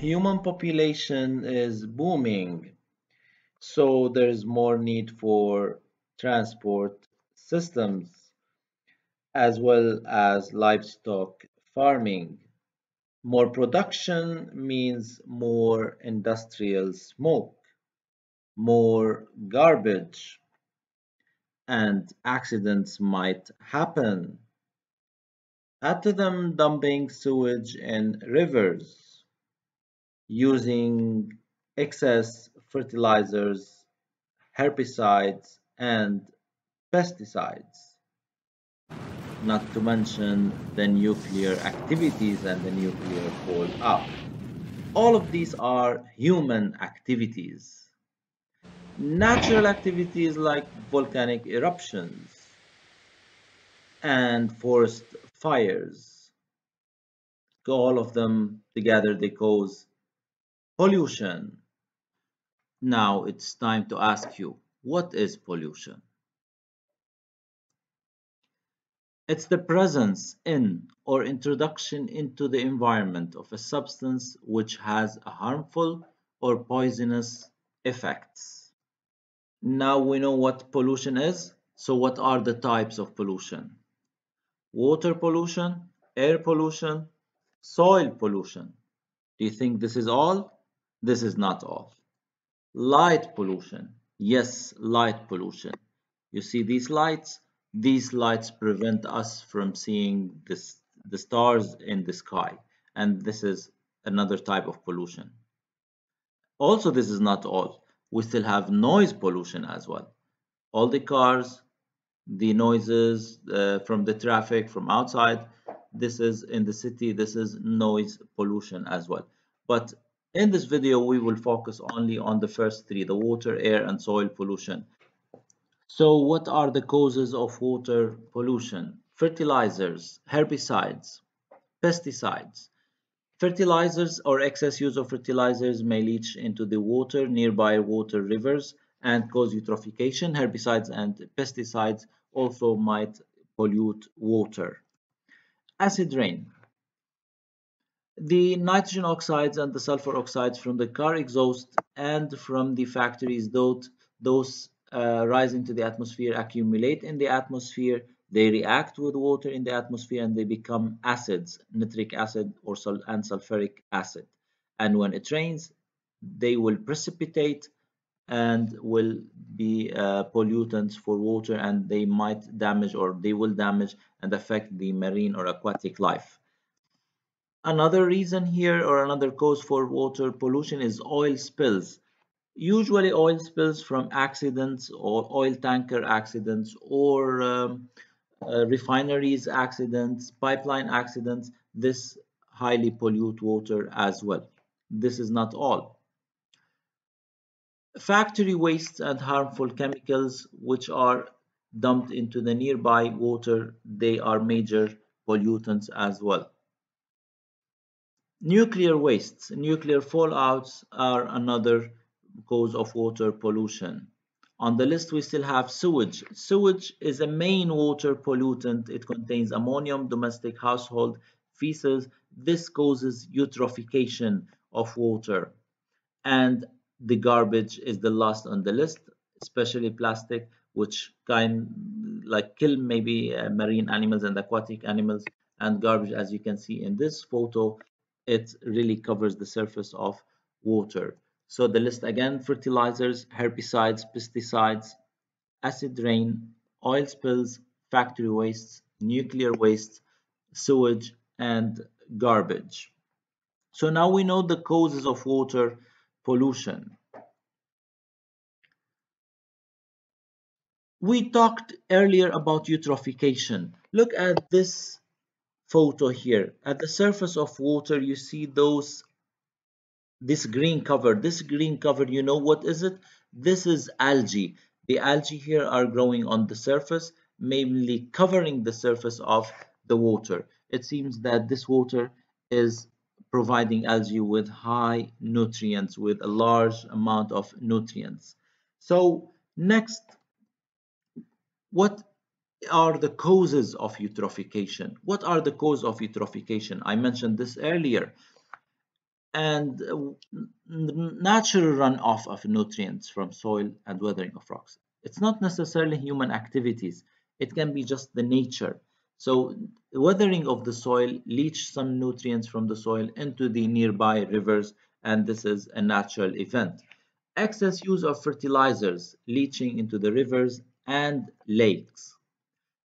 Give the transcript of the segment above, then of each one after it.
human population is booming, so there's more need for transport systems as well as livestock farming. More production means more industrial smoke, more garbage, and accidents might happen. Add to them dumping sewage in rivers, using excess fertilizers, herbicides, and pesticides not to mention the nuclear activities and the nuclear fallout. All of these are human activities. Natural activities like volcanic eruptions and forest fires, all of them together they cause pollution. Now it's time to ask you, what is pollution? It's the presence in or introduction into the environment of a substance which has a harmful or poisonous effects. Now we know what pollution is. So what are the types of pollution? Water pollution, air pollution, soil pollution. Do you think this is all? This is not all. Light pollution. Yes, light pollution. You see these lights? these lights prevent us from seeing this, the stars in the sky and this is another type of pollution also this is not all we still have noise pollution as well all the cars the noises uh, from the traffic from outside this is in the city this is noise pollution as well but in this video we will focus only on the first three the water air and soil pollution so what are the causes of water pollution? Fertilizers, herbicides, pesticides. Fertilizers or excess use of fertilizers may leach into the water, nearby water rivers and cause eutrophication. Herbicides and pesticides also might pollute water. Acid rain. The nitrogen oxides and the sulfur oxides from the car exhaust and from the factories, those, those uh, rise into the atmosphere, accumulate in the atmosphere, they react with water in the atmosphere and they become acids, nitric acid or sul and sulfuric acid. And when it rains, they will precipitate and will be uh, pollutants for water and they might damage or they will damage and affect the marine or aquatic life. Another reason here or another cause for water pollution is oil spills usually oil spills from accidents or oil tanker accidents or um, uh, refineries accidents, pipeline accidents, this highly pollute water as well. This is not all. Factory wastes and harmful chemicals which are dumped into the nearby water, they are major pollutants as well. Nuclear wastes, nuclear fallouts are another cause of water pollution. On the list, we still have sewage. Sewage is a main water pollutant. It contains ammonium, domestic household feces. This causes eutrophication of water. And the garbage is the last on the list, especially plastic, which kind like kill maybe uh, marine animals and aquatic animals. And garbage, as you can see in this photo, it really covers the surface of water. So the list again, fertilizers, herbicides, pesticides, acid rain, oil spills, factory wastes, nuclear waste, sewage, and garbage. So now we know the causes of water pollution. We talked earlier about eutrophication. Look at this photo here. At the surface of water, you see those this green cover. This green cover you know what is it? This is algae. The algae here are growing on the surface mainly covering the surface of the water. It seems that this water is providing algae with high nutrients with a large amount of nutrients. So next what are the causes of eutrophication what are the causes of eutrophication i mentioned this earlier and uh, natural runoff of nutrients from soil and weathering of rocks. It's not necessarily human activities. It can be just the nature. So weathering of the soil leach some nutrients from the soil into the nearby rivers and this is a natural event. Excess use of fertilizers leaching into the rivers and lakes.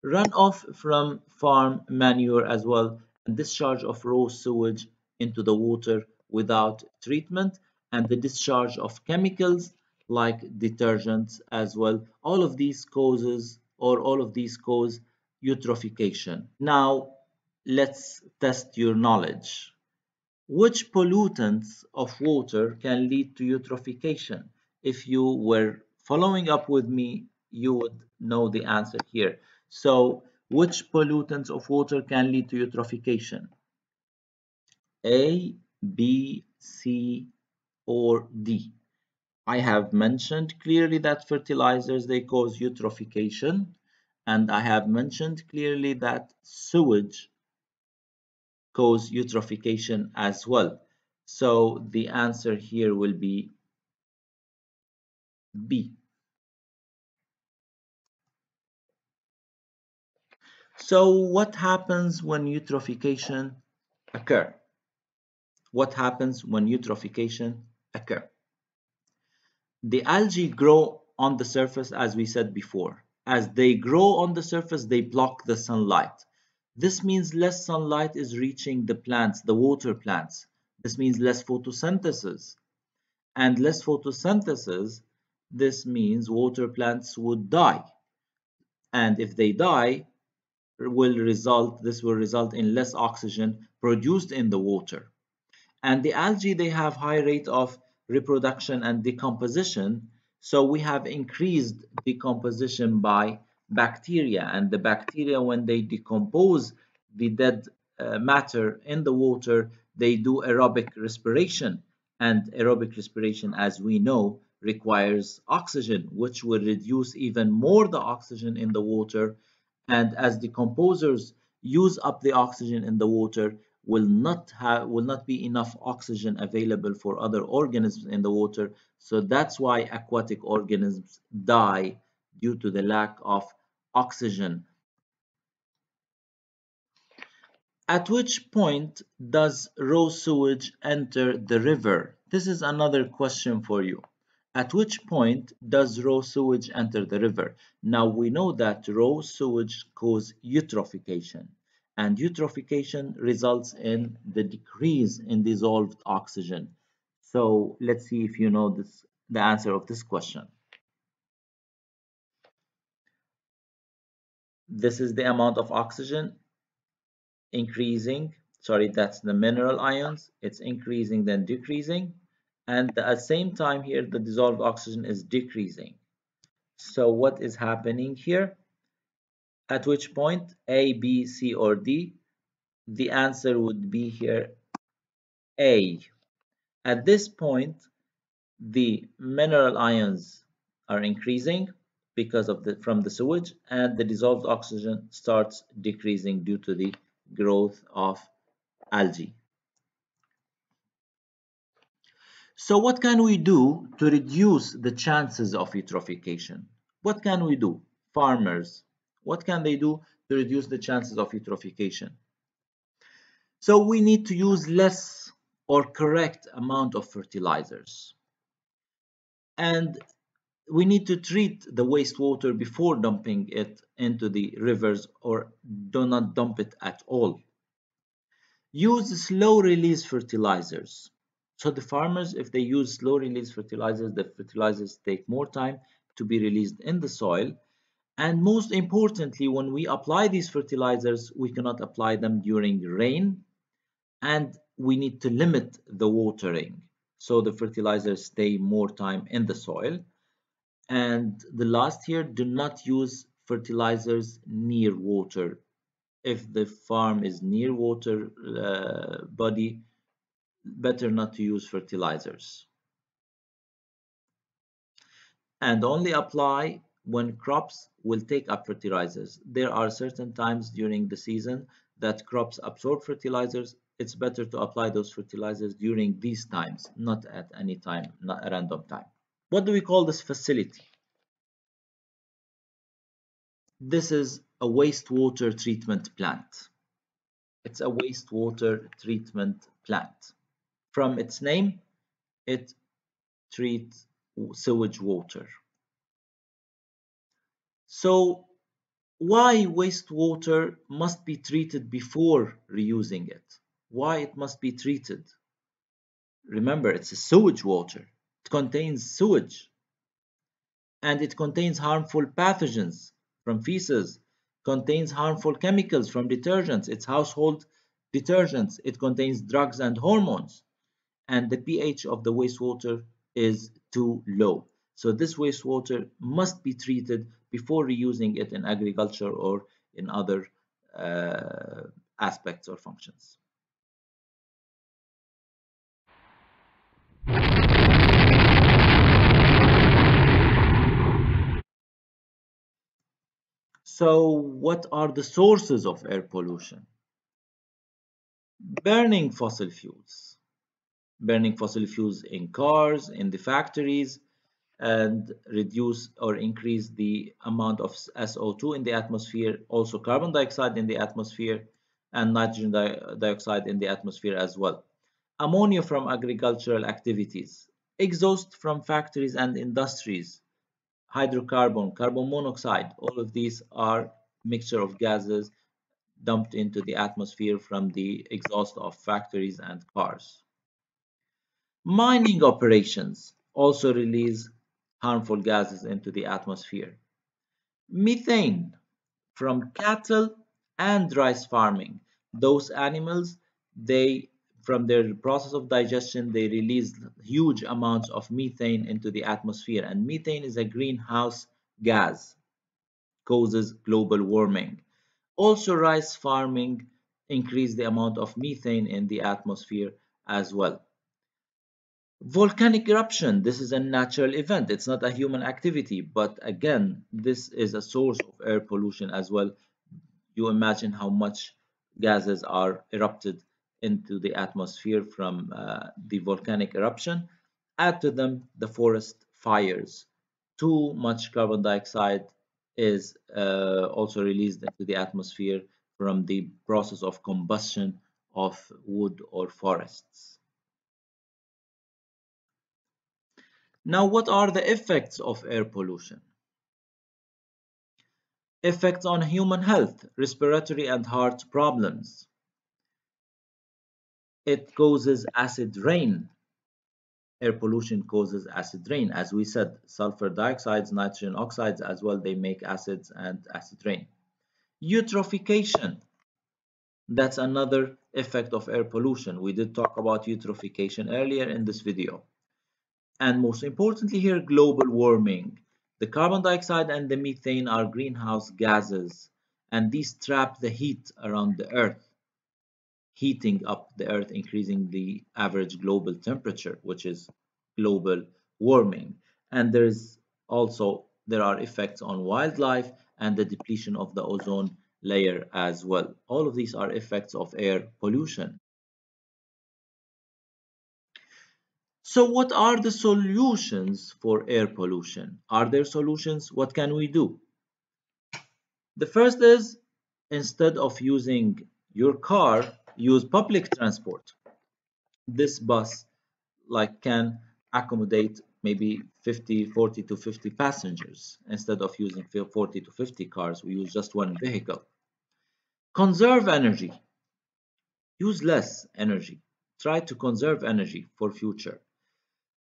Runoff from farm manure as well and discharge of raw sewage into the water without treatment and the discharge of chemicals like detergents as well. All of these causes or all of these cause eutrophication. Now let's test your knowledge. Which pollutants of water can lead to eutrophication? If you were following up with me, you would know the answer here. So which pollutants of water can lead to eutrophication? A, B, C, or D? I have mentioned clearly that fertilizers, they cause eutrophication. And I have mentioned clearly that sewage cause eutrophication as well. So the answer here will be B. So what happens when eutrophication occur? What happens when eutrophication occur? The algae grow on the surface as we said before. As they grow on the surface, they block the sunlight. This means less sunlight is reaching the plants, the water plants. This means less photosynthesis. And less photosynthesis, this means water plants would die. And if they die, will result, this will result in less oxygen produced in the water. And the algae, they have high rate of reproduction and decomposition. So we have increased decomposition by bacteria and the bacteria when they decompose the dead uh, matter in the water they do aerobic respiration and aerobic respiration as we know requires oxygen which will reduce even more the oxygen in the water and as decomposers use up the oxygen in the water will not have will not be enough oxygen available for other organisms in the water so that's why aquatic organisms die due to the lack of oxygen. At which point does raw sewage enter the river? This is another question for you. At which point does raw sewage enter the river? Now we know that raw sewage causes eutrophication and eutrophication results in the decrease in dissolved oxygen. So let's see if you know this, the answer of this question. this is the amount of oxygen increasing sorry that's the mineral ions it's increasing then decreasing and at the same time here the dissolved oxygen is decreasing. So what is happening here? At which point a b c or d the answer would be here a. At this point the mineral ions are increasing because of the from the sewage and the dissolved oxygen starts decreasing due to the growth of algae. So what can we do to reduce the chances of eutrophication? What can we do? Farmers, what can they do to reduce the chances of eutrophication? So we need to use less or correct amount of fertilizers. And we need to treat the wastewater before dumping it into the rivers or do not dump it at all. Use slow release fertilizers. So the farmers, if they use slow release fertilizers, the fertilizers take more time to be released in the soil. And most importantly, when we apply these fertilizers, we cannot apply them during rain and we need to limit the watering. So the fertilizers stay more time in the soil and the last here do not use fertilizers near water if the farm is near water uh, body better not to use fertilizers and only apply when crops will take up fertilizers there are certain times during the season that crops absorb fertilizers, it's better to apply those fertilizers during these times, not at any time, not a random time. What do we call this facility? This is a wastewater treatment plant. It's a wastewater treatment plant. From its name, it treats sewage water. So why wastewater must be treated before reusing it? Why it must be treated? Remember, it's a sewage water. It contains sewage. And it contains harmful pathogens from feces, contains harmful chemicals from detergents. It's household detergents. It contains drugs and hormones. And the pH of the wastewater is too low. So this wastewater must be treated before reusing it in agriculture or in other uh, aspects or functions. So what are the sources of air pollution? Burning fossil fuels. Burning fossil fuels in cars, in the factories, and reduce or increase the amount of SO2 in the atmosphere, also carbon dioxide in the atmosphere, and nitrogen di dioxide in the atmosphere as well. Ammonia from agricultural activities, exhaust from factories and industries, hydrocarbon, carbon monoxide, all of these are mixture of gases dumped into the atmosphere from the exhaust of factories and cars. Mining operations also release harmful gases into the atmosphere. Methane from cattle and rice farming. Those animals, they from their process of digestion, they release huge amounts of methane into the atmosphere. And methane is a greenhouse gas, causes global warming. Also, rice farming increase the amount of methane in the atmosphere as well. Volcanic eruption, this is a natural event. It's not a human activity, but again, this is a source of air pollution as well. You imagine how much gases are erupted into the atmosphere from uh, the volcanic eruption. Add to them the forest fires. Too much carbon dioxide is uh, also released into the atmosphere from the process of combustion of wood or forests. Now, what are the effects of air pollution? Effects on human health, respiratory and heart problems. It causes acid rain. Air pollution causes acid rain. As we said, sulfur dioxides, nitrogen oxides as well, they make acids and acid rain. Eutrophication. That's another effect of air pollution. We did talk about eutrophication earlier in this video and most importantly here global warming. The carbon dioxide and the methane are greenhouse gases and these trap the heat around the earth heating up the earth increasing the average global temperature which is global warming. And there's also there are effects on wildlife and the depletion of the ozone layer as well. All of these are effects of air pollution So what are the solutions for air pollution? Are there solutions? What can we do? The first is instead of using your car, use public transport. This bus like can accommodate maybe 50, 40 to 50 passengers. Instead of using 40 to 50 cars, we use just one vehicle. Conserve energy. Use less energy. Try to conserve energy for future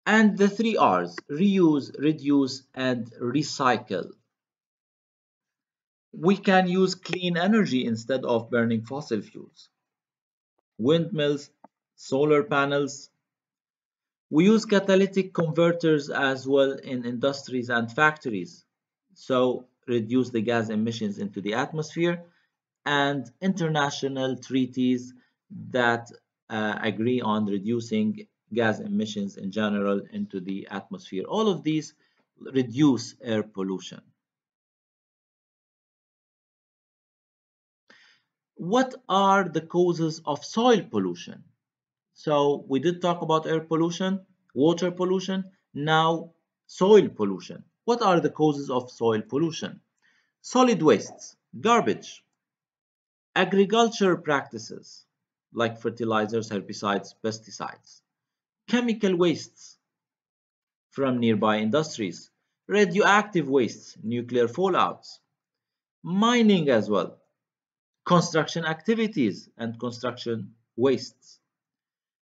and the three R's, reuse, reduce, and recycle. We can use clean energy instead of burning fossil fuels. Windmills, solar panels. We use catalytic converters as well in industries and factories. So reduce the gas emissions into the atmosphere and international treaties that uh, agree on reducing gas emissions in general into the atmosphere. All of these reduce air pollution. What are the causes of soil pollution? So we did talk about air pollution, water pollution, now soil pollution. What are the causes of soil pollution? Solid wastes, garbage, agriculture practices like fertilizers, herbicides, pesticides, chemical wastes from nearby industries, radioactive wastes, nuclear fallouts, mining as well, construction activities and construction wastes,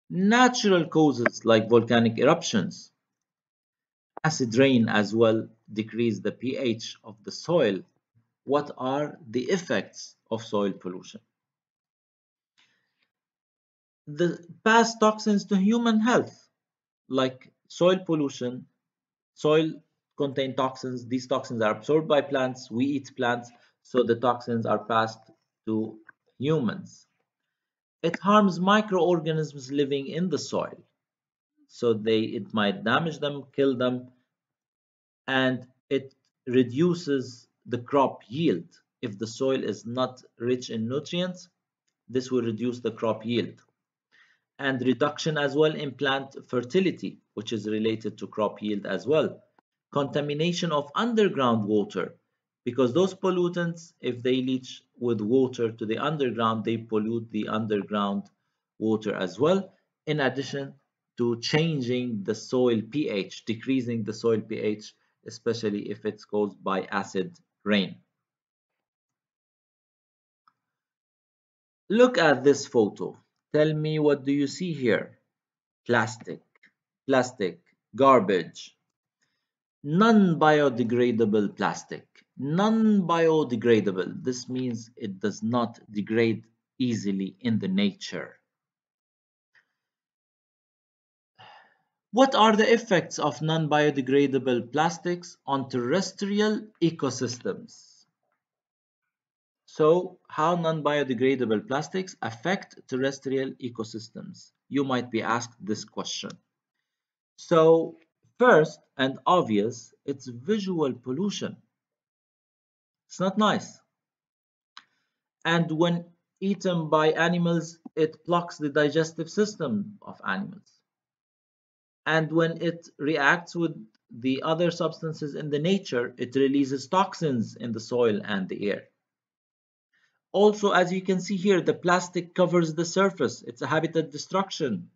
natural causes like volcanic eruptions, acid rain as well decrease the pH of the soil. What are the effects of soil pollution? The pass toxins to human health like soil pollution, soil contain toxins. These toxins are absorbed by plants. We eat plants, so the toxins are passed to humans. It harms microorganisms living in the soil. So they it might damage them, kill them, and it reduces the crop yield. If the soil is not rich in nutrients, this will reduce the crop yield. And reduction as well in plant fertility, which is related to crop yield as well. Contamination of underground water, because those pollutants, if they leach with water to the underground, they pollute the underground water as well, in addition to changing the soil pH, decreasing the soil pH, especially if it's caused by acid rain. Look at this photo. Tell me what do you see here? Plastic, plastic, garbage, non-biodegradable plastic non-biodegradable. This means it does not degrade easily in the nature. What are the effects of non-biodegradable plastics on terrestrial ecosystems so how non-biodegradable plastics affect terrestrial ecosystems you might be asked this question so first and obvious it's visual pollution it's not nice. And when eaten by animals, it blocks the digestive system of animals. And when it reacts with the other substances in the nature, it releases toxins in the soil and the air. Also, as you can see here, the plastic covers the surface. It's a habitat destruction.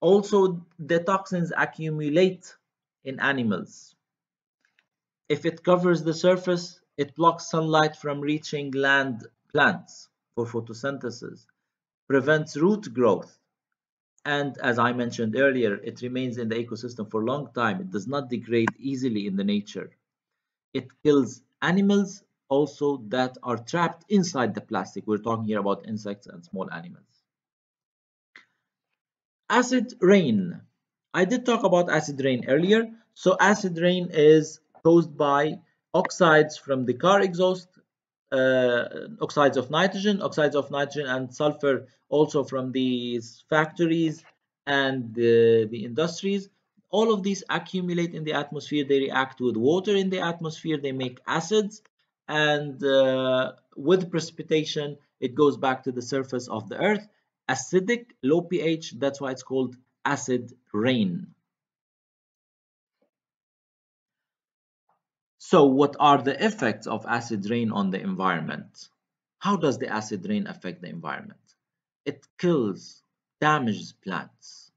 Also, the toxins accumulate in animals. If it covers the surface, it blocks sunlight from reaching land plants for photosynthesis, prevents root growth, and as I mentioned earlier, it remains in the ecosystem for a long time. It does not degrade easily in the nature. It kills animals also that are trapped inside the plastic. We're talking here about insects and small animals. Acid rain. I did talk about acid rain earlier. So acid rain is caused by oxides from the car exhaust, uh, oxides of nitrogen, oxides of nitrogen and sulfur also from these factories and the, the industries. All of these accumulate in the atmosphere. They react with water in the atmosphere. They make acids and uh, with precipitation, it goes back to the surface of the earth. Acidic, low pH, that's why it's called acid rain. So what are the effects of acid rain on the environment? How does the acid rain affect the environment? It kills, damages plants.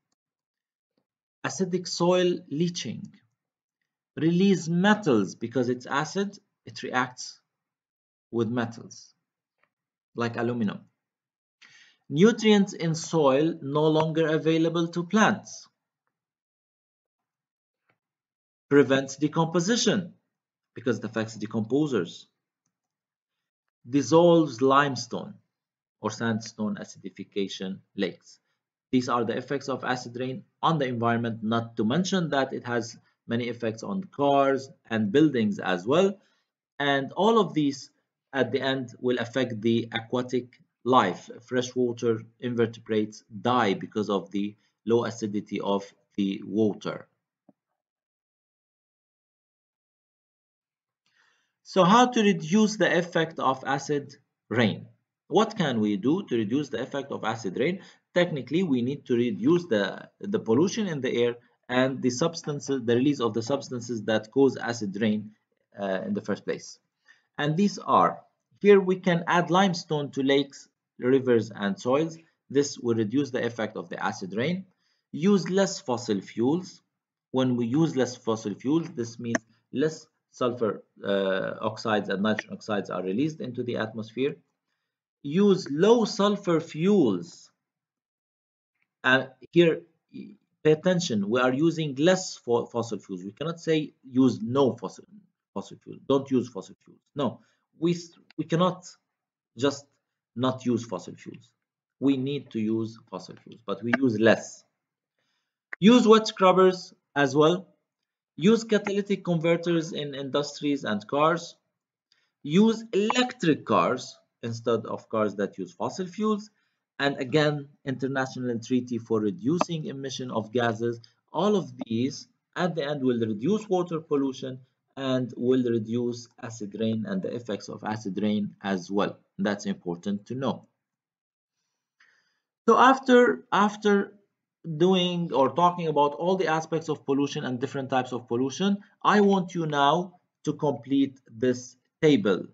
Acidic soil leaching. Release metals because it's acid, it reacts with metals like aluminum. Nutrients in soil no longer available to plants. Prevents decomposition because it affects decomposers. Dissolves limestone or sandstone acidification lakes. These are the effects of acid rain on the environment, not to mention that it has many effects on cars and buildings as well. And all of these at the end will affect the aquatic life. Freshwater invertebrates die because of the low acidity of the water. So how to reduce the effect of acid rain. What can we do to reduce the effect of acid rain? Technically, we need to reduce the, the pollution in the air and the substances, the release of the substances that cause acid rain in the first place. And these are, here we can add limestone to lakes, rivers, and soils. This will reduce the effect of the acid rain. Use less fossil fuels. When we use less fossil fuels, this means less sulfur uh, oxides and nitrogen oxides are released into the atmosphere. Use low sulfur fuels. And here, pay attention, we are using less fossil fuels. We cannot say use no fossil, fossil fuels. Don't use fossil fuels. No, we, we cannot just not use fossil fuels. We need to use fossil fuels, but we use less. Use wet scrubbers as well. Use catalytic converters in industries and cars. Use electric cars instead of cars that use fossil fuels. And again, international treaty for reducing emission of gases. All of these at the end will reduce water pollution and will reduce acid rain and the effects of acid rain as well. That's important to know. So after, after doing or talking about all the aspects of pollution and different types of pollution, I want you now to complete this table.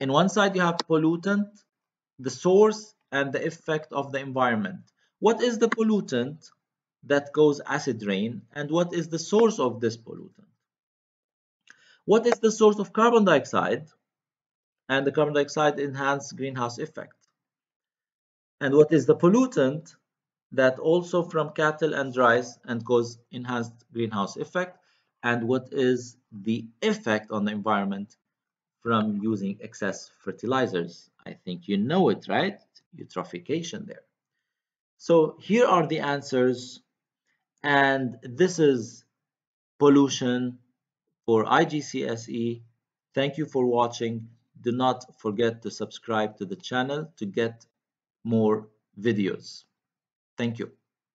In one side, you have pollutant, the source, and the effect of the environment. What is the pollutant that goes acid rain, and what is the source of this pollutant? What is the source of carbon dioxide? And the carbon dioxide enhanced greenhouse effect. And what is the pollutant that also from cattle and rice and cause enhanced greenhouse effect and what is the effect on the environment from using excess fertilizers i think you know it right eutrophication there so here are the answers and this is pollution for IGCSE thank you for watching. Do not forget to subscribe to the channel to get more videos. Thank you.